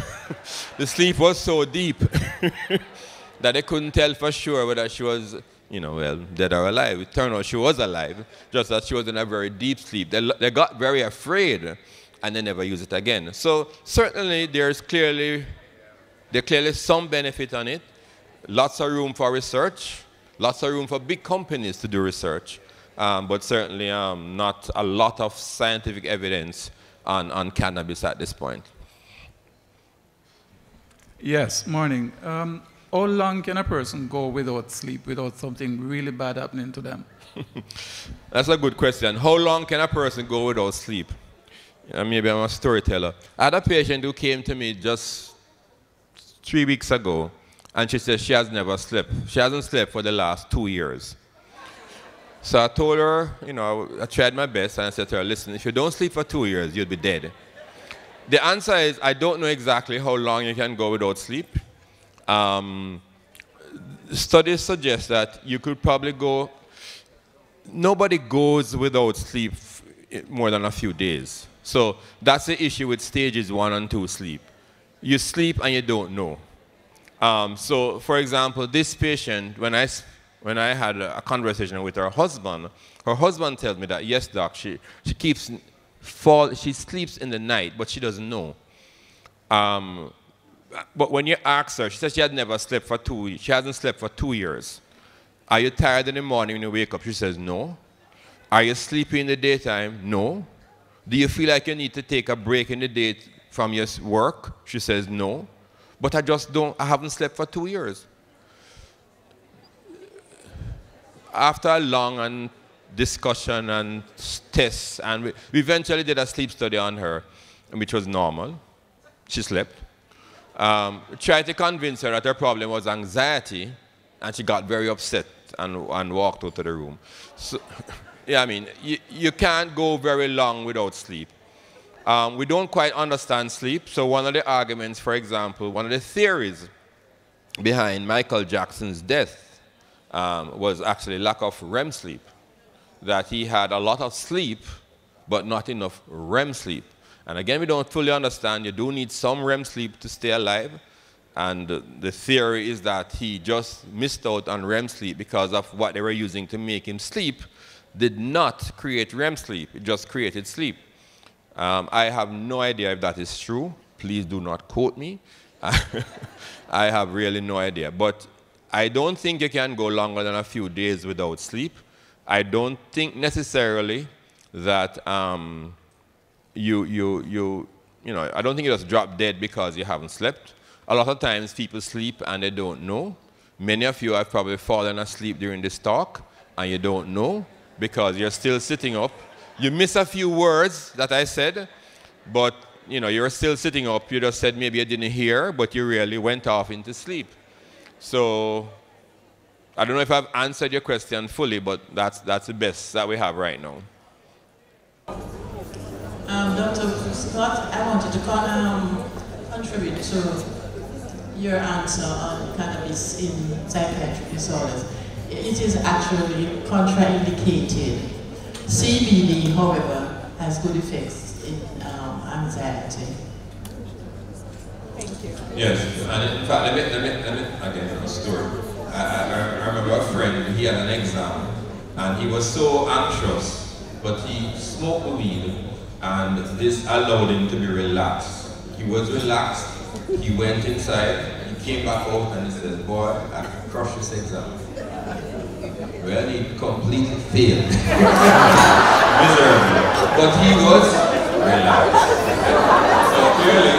the sleep was so deep that they couldn't tell for sure whether she was you know, well, dead or alive. It turned out she was alive, just that she was in a very deep sleep. They, they got very afraid and they never used it again. So certainly there's clearly, there's clearly some benefit on it. Lots of room for research, lots of room for big companies to do research, um, but certainly um, not a lot of scientific evidence on, on cannabis at this point. Yes, morning. Um, how long can a person go without sleep, without something really bad happening to them? That's a good question. How long can a person go without sleep? Maybe I'm a storyteller. I had a patient who came to me just three weeks ago, and she said she has never slept. She hasn't slept for the last two years. So I told her, you know, I tried my best, and I said to her, listen, if you don't sleep for two years, you'll be dead. The answer is I don't know exactly how long you can go without sleep. Um, studies suggest that you could probably go, nobody goes without sleep more than a few days. So that's the issue with stages one and two sleep. You sleep and you don't know. Um, so, for example, this patient, when I, when I had a conversation with her husband, her husband tells me that, yes, doc, she, she keeps fall, she sleeps in the night, but she doesn't know. Um, but when you ask her, she says she had never slept for two She hasn't slept for two years. Are you tired in the morning when you wake up? She says, no. Are you sleepy in the daytime? No. Do you feel like you need to take a break in the day from your work? She says, no. But I just don't, I haven't slept for two years. After a long and discussion and tests, and we, we eventually did a sleep study on her, which was normal. She slept um, tried to convince her that her problem was anxiety, and she got very upset and, and walked out of the room. So, yeah, I mean, you, you can't go very long without sleep. Um, we don't quite understand sleep, so one of the arguments, for example, one of the theories behind Michael Jackson's death um, was actually lack of REM sleep. That he had a lot of sleep, but not enough REM sleep. And again, we don't fully understand. You do need some REM sleep to stay alive. And the theory is that he just missed out on REM sleep because of what they were using to make him sleep did not create REM sleep. It just created sleep. Um, I have no idea if that is true. Please do not quote me. I have really no idea. But I don't think you can go longer than a few days without sleep. I don't think necessarily that um, you, you, you, you know, I don't think you just drop dead because you haven't slept. A lot of times people sleep and they don't know. Many of you have probably fallen asleep during this talk and you don't know because you're still sitting up. You miss a few words that I said, but you know, you're still sitting up. You just said maybe you didn't hear, but you really went off into sleep. So I don't know if I've answered your question fully, but that's, that's the best that we have right now. Um, Dr. Scott, I wanted to um, contribute to your answer on cannabis in psychiatric disorders. It is actually contraindicated. CBD, however, has good effects in um, anxiety. Thank you. Yes, and in fact, let me, let me, let me again, a story. I, I, I remember a friend, he had an exam, and he was so anxious, but he smoked weed, and this allowed him to be relaxed. He was relaxed, he went inside, he came back out, and he said, boy, I crushed this exam. Well, he completely failed. Miserably. But he was relaxed. So clearly,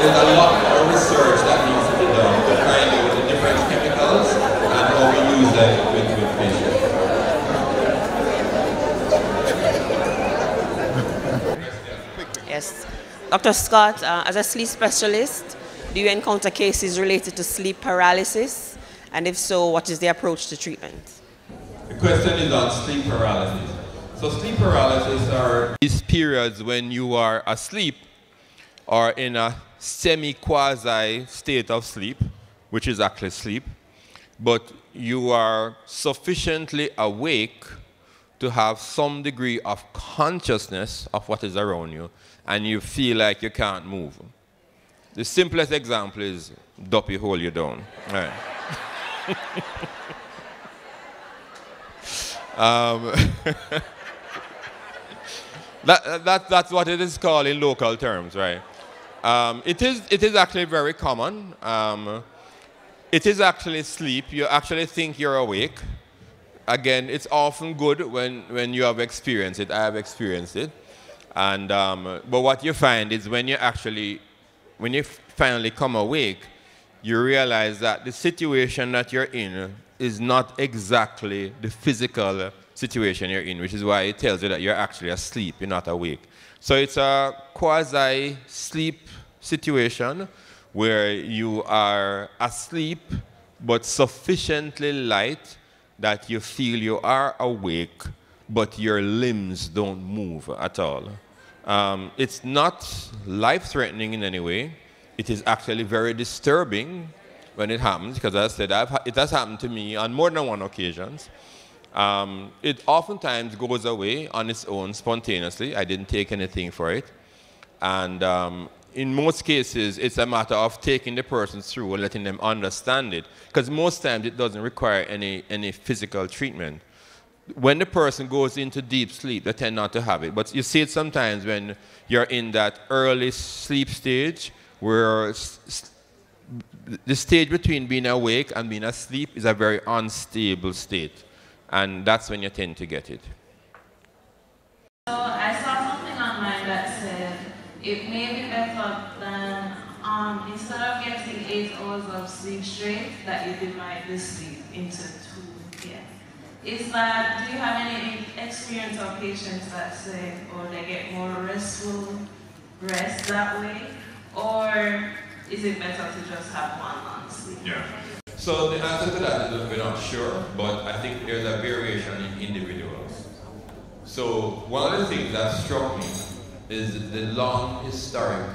there's a lot more research that needs to be done to find out the different chemicals and how we use them with, with patients. Yes. Dr. Scott, uh, as a sleep specialist, do you encounter cases related to sleep paralysis? And if so, what is the approach to treatment? The question is on sleep paralysis. So sleep paralysis are these periods when you are asleep or in a semi-quasi state of sleep, which is actually sleep, but you are sufficiently awake to have some degree of consciousness of what is around you, and you feel like you can't move. The simplest example is Duppy hold you down. Right. Um, that, that, that's what it is called in local terms, right? Um, it, is, it is actually very common. Um, it is actually sleep. You actually think you're awake. Again, it's often good when, when you have experienced it. I have experienced it. And, um, but what you find is when you actually, when you finally come awake, you realize that the situation that you're in is not exactly the physical situation you're in, which is why it tells you that you're actually asleep, you're not awake. So it's a quasi sleep situation where you are asleep but sufficiently light that you feel you are awake but your limbs don't move at all. Um, it's not life threatening in any way. It is actually very disturbing when it happens, because as I said, I've, it has happened to me on more than one occasions. Um, it oftentimes goes away on its own spontaneously. I didn't take anything for it. And um, in most cases, it's a matter of taking the person through and letting them understand it. Because most times it doesn't require any, any physical treatment. When the person goes into deep sleep, they tend not to have it. But you see it sometimes when you're in that early sleep stage where the stage between being awake and being asleep is a very unstable state. And that's when you tend to get it. So I saw something online that said it may be better than, um, instead of getting eight hours of sleep straight, that you divide the sleep into two. Yeah. Is that, do you have any experience of patients that say, or oh, they get more restful rest that way? Or is it better to just have one month sleep? Yeah. So the answer to that is we're not sure, but I think there's a variation in individuals. So one of the things that struck me is the long historic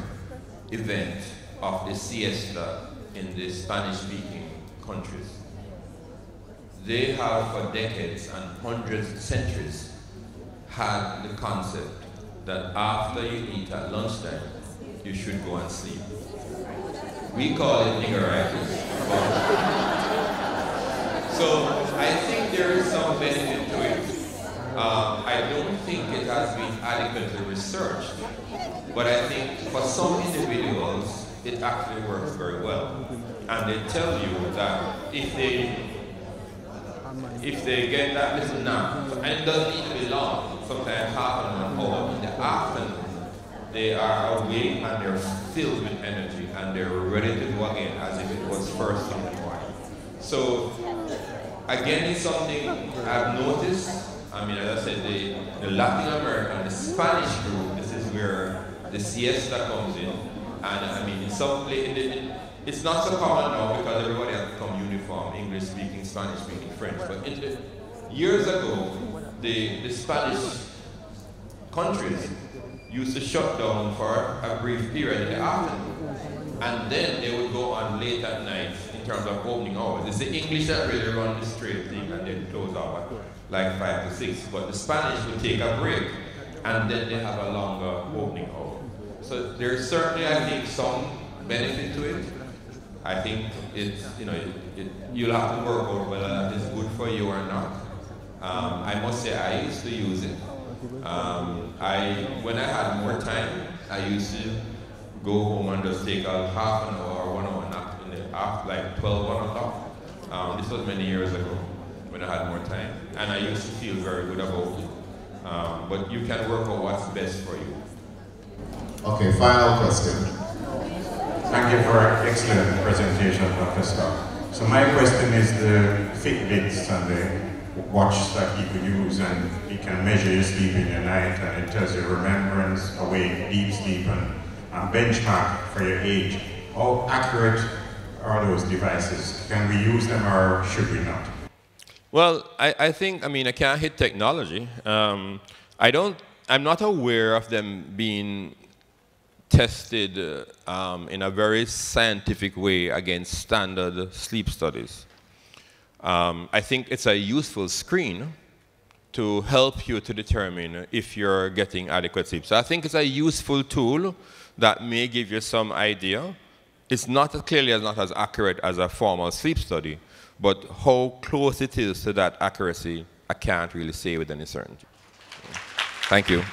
event of the siesta in the Spanish-speaking countries. They have for decades and hundreds centuries had the concept that after you eat at lunchtime, you should go and sleep. We call it niggeritis. so I think there is some benefit to it. Um, I don't think it has been adequately researched, but I think for some individuals, it actually works very well. And they tell you that if they if they get that little nap, and it doesn't need to be long, sometimes half an hour in the afternoon, they are awake and they're filled with energy and they're ready to go again as if it was first in the morning. So again, it's something I've noticed. I mean, as I said, the, the Latin American, the Spanish group, this is where the siesta comes in. And I mean, in some places, it's not so common now because everybody has become uniform, English speaking, Spanish speaking, French. But in the, years ago, the, the Spanish countries used to shut down for a brief period in the afternoon. And then they would go on late at night in terms of opening hours. It's the English that really run the straight thing and then close off at like 5 to 6. But the Spanish would take a break and then they have a longer opening hour. So there's certainly, I think, some benefit to it. I think it's, you know, it, it, you'll have to work out whether that is good for you or not. Um, I must say I used to use it. Um, I, when I had more time, I used to go home and just take a half an hour or one hour nap in the after like 12, 1 o'clock. Um, this was many years ago when I had more time. And I used to feel very good about it. Um, but you can work out what's best for you. Okay, final question. Thank you for an excellent presentation, Dr. Scott. So my question is the Fitbits and the watch that you could use and it can measure your sleep in your night and it tells you remembrance, awake, deep sleep and, and benchmark for your age. How accurate are those devices? Can we use them or should we not? Well, I, I think, I mean, I can't hit technology. Um, I don't, I'm not aware of them being tested uh, um, in a very scientific way against standard sleep studies. Um, I think it's a useful screen to help you to determine if you're getting adequate sleep. So I think it's a useful tool that may give you some idea. It's not as clearly as not as accurate as a formal sleep study, but how close it is to that accuracy, I can't really say with any certainty. Thank you.